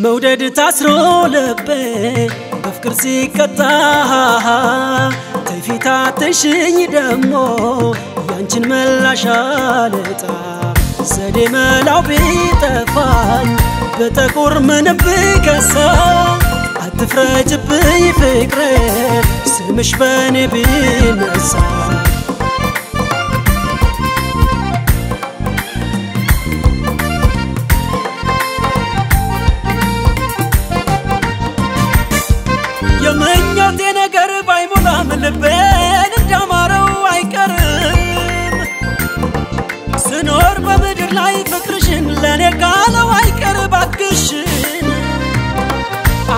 በመውደድ ታስሮ ልቤ በፍቅር ሲቀጣ ተፊታ ተሽኝ ደሞ ያንቺን መላሻ ልጣ ዘዴ መላው ቢጠፋኝ በጠቁር ምንም ብከሳ አትፍረጅብኝ ፍቅሬ ስምሽ በእኔ ቢነሳ ልቤን እንዳማረው አይቀርም። ስኖር በምድር ላይ ፍቅርሽን ለእኔ ካለው አይቀር ባክሽን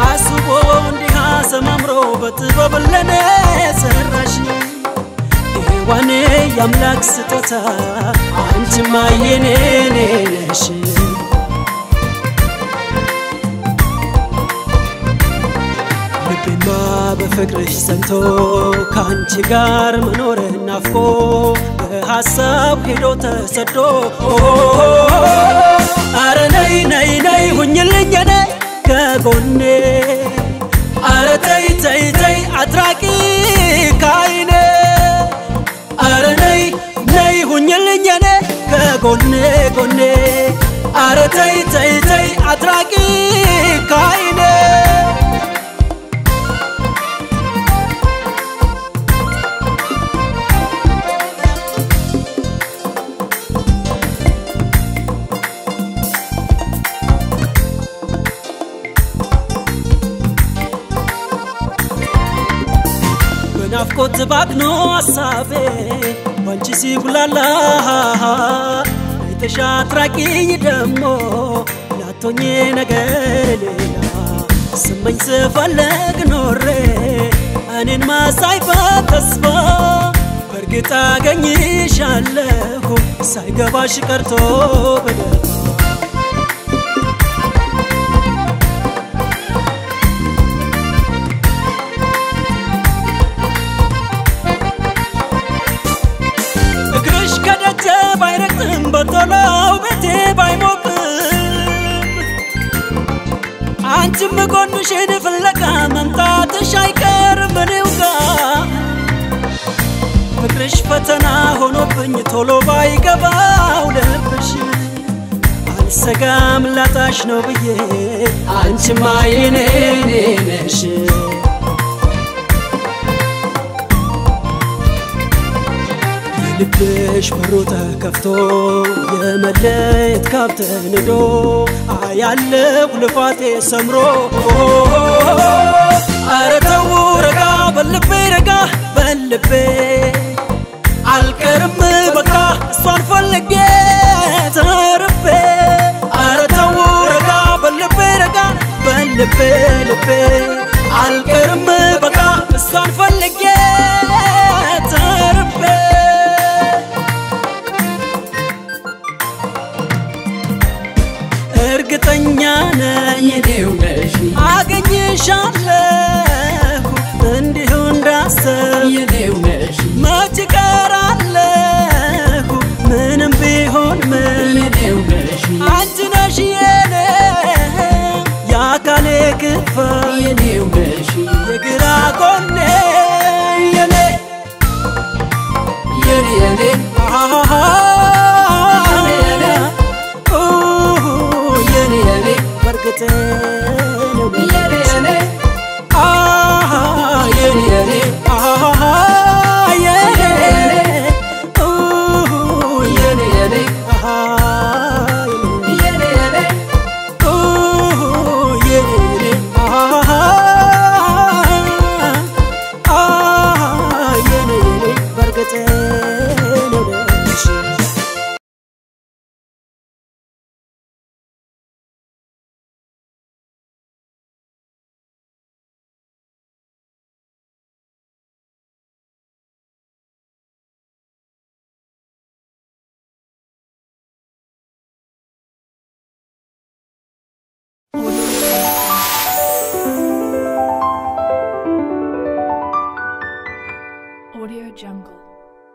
አስቦ እንዲህ አሰማምሮ በጥበብ ለኔ ሰራሽ ሔዋኔ የአምላክ ስጦታ አንቺማ የኔ ነሽ ልቤማ በፍቅርሽ ሰንቶ ከአንቺ ጋር መኖርን ናፍቆ በሐሳብ ሄዶ ተሰዶ። አረ ነይ ነይ ነይ ሁኝልኝ እኔ ከጎኔ። አረ ተይ ተይ ተይ አትራቂ ካይኔ አረ ነይ ነይ ሁኝልኝ እኔ ከጎኔ ጎኔ። አረ ተይ ተይ ተይ አትራቂ በናፍቆት ባክኖ ሀሳቤ ባንቺ ሲጉላላ አይተሻ አትራቂኝ ደሞ ላቶኜ ነገር ሌላ ስመኝ ስፈለግ ኖሬ እኔን ማሳይ በተስፋ በእርግጥ አገኝሻለሁ ሳይገባሽ ቀርቶ በደፋ አንቺም ጎንሽን ፍለጋ መምጣትሽ አይቀርም እኔው ጋር ፍቅርሽ ፈተና ሆኖብኝ ቶሎ ባይገባው ልብሽ አልሰጋም ላጣሽ ነው ብዬ። አንቺማ የኔ ነሽ ልብሽ በሩ ተከፍቶ የመለየት ካብ ተንዶ አያለው ልፋቴ ሰምሮ። አረ ተው ረጋ በልቤ ረጋ በልቤ አልቀርም gagner des ouvrages. Jungle.